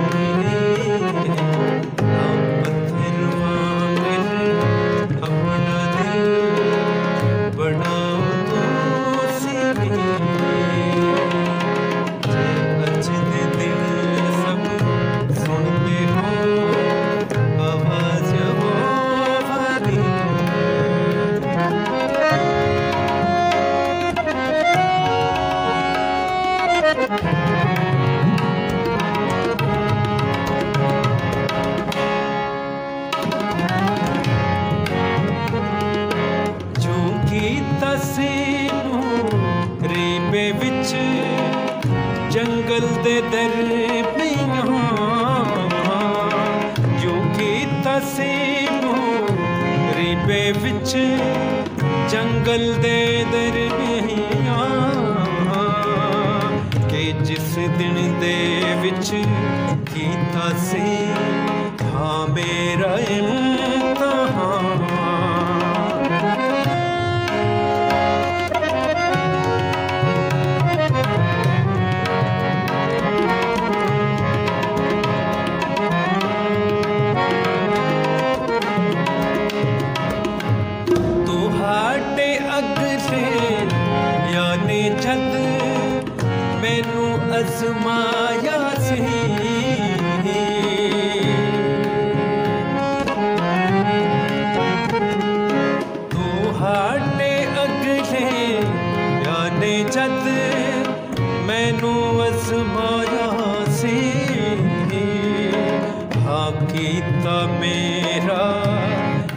You. ਕੀਤਾ ਸੀ ਨੂੰ ਰੀਬੇ ਵਿੱਚ ਜੰਗਲ ਦੇ ਦਰਮਿਆਨ ਜੋ ਕੀਤਾ ਸੀ ਨੂੰ ਰੀਬੇ ਵਿੱਚ ਜੰਗਲ ਦੇ ਦਰਮਿਆਨ ਕਿ ਜਿਸ ਦਿਨ ਦੇ ਵਿੱਚ ਕੀਤਾ ਸੀ ਹਾਂ ਮੇਰਾ ਇਮਤਿਹਾਨ ਅਜ਼ਮਾਇਆ ਸੀ ਤੁਹਾਡੇ ਅਗਲੇ ਯਾਨੇ ਜਦ ਮੈਨੂੰ ਅਸਮਾਇਆ ਸੀ ਹਾਂ ਕੀਤਾ ਮੇਰਾ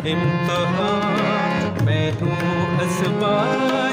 ਇਮਤਿਹਾਨ ਮੈਨੂੰ ਅਸਮਾਇਆ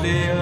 live.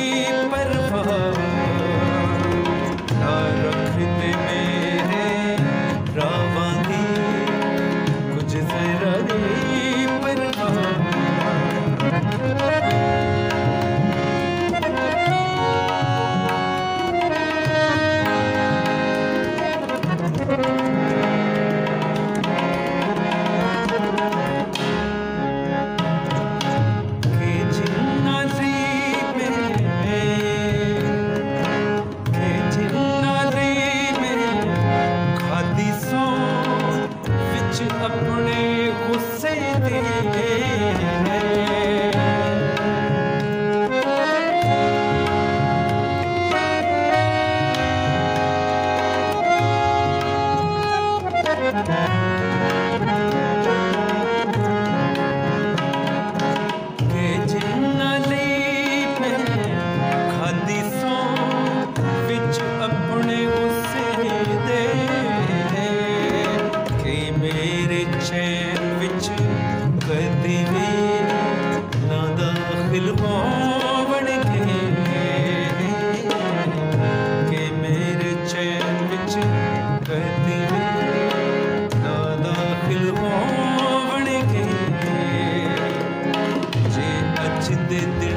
trascendente